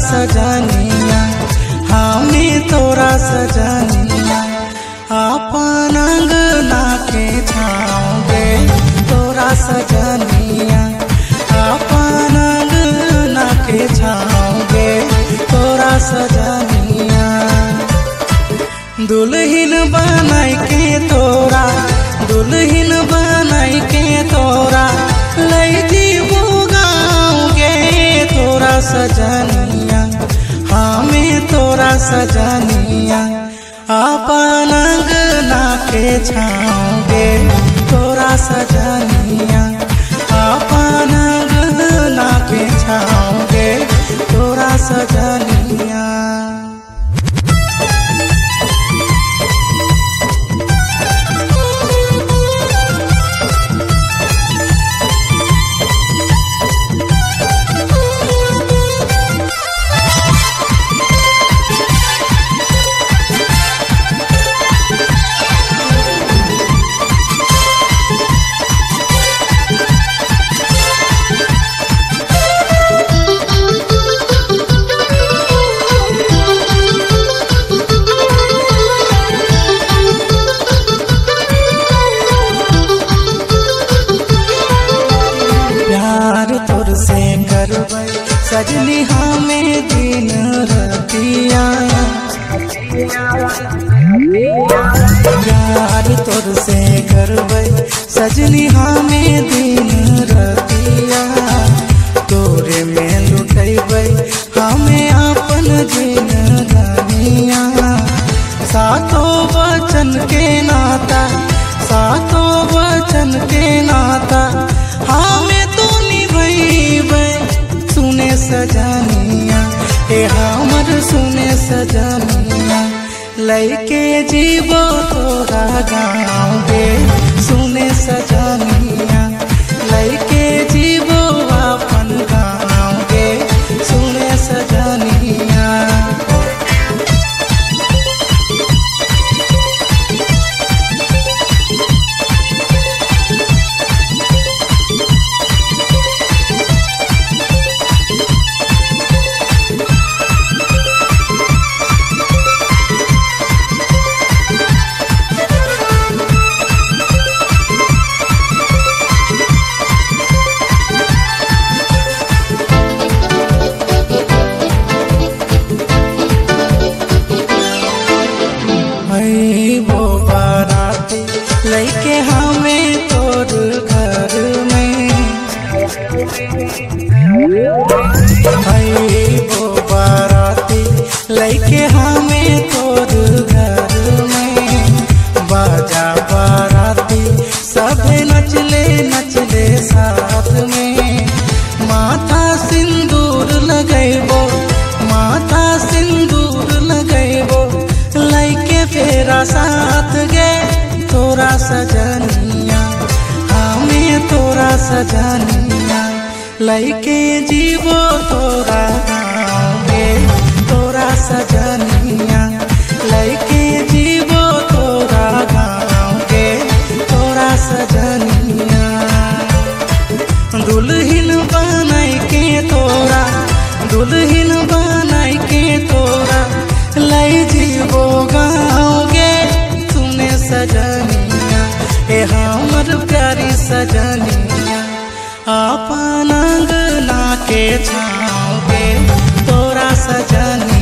सजनिया, हमें तोरा सजनिया अपन अंगना के छाओगे तोरा सजनिया अपन अंगना के छाओगे तोरा सजनिया। दुल्हन बनाई के तोरा, दुल्हन बनाई के तोरा लैती तोरा सजनिया। अपन अंगना के छाओगे तोरा सजनिया प्यार तोर से कर सजनी हमें दिन रतिया। प्यार तुर से करब सजनी हमें दिन सजनिया ए हमर सुने सजानिया। लैके जीवो तोरा गाँव गे सुने सजानिया। लैके सजनिया हमें तोरा सजनिया लैके जीवो तोरा तोरा सजनिया हमर प्यारी सजनिया अपन अंगना के छाओ तोरा सजनिया